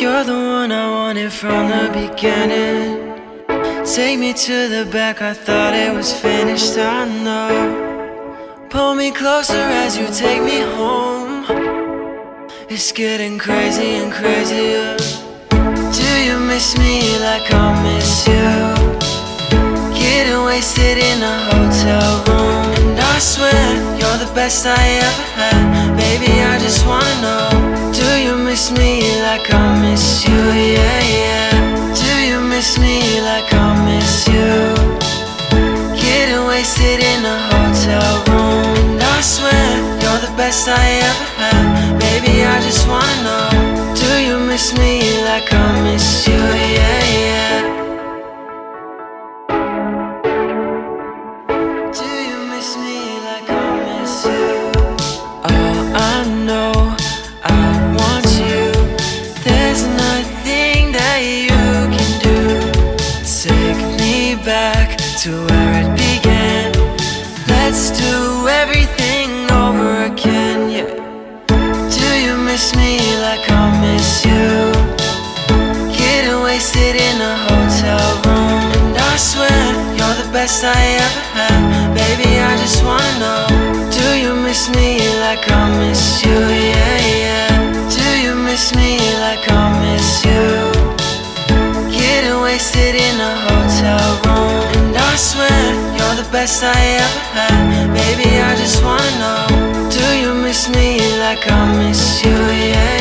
You're the one I wanted from the beginning. Take me to the back, I thought it was finished, I know. Pull me closer as you take me home. It's getting crazy and crazier. Do you miss me like I miss you? Getting wasted in a hotel room. And I swear you're the best I ever had. Baby, I just wanna know. Do you miss me like I in a hotel room. And I swear you're the best I ever had. Baby, I just wanna know. Do you miss me like I miss you? Yeah, yeah. Do you miss me like I miss you? Oh, I know I want you. There's nothing that you can do. Take me back to where miss me like I miss you? Getting wasted in a hotel room. And I swear you're the best I ever had. Baby, I just wanna know. Do you miss me like I miss you? Yeah, yeah. Do you miss me like I miss you? Getting wasted in a hotel room. And I swear you're the best I ever had. Baby, I just wanna know. Do you miss me like I miss you? Yeah,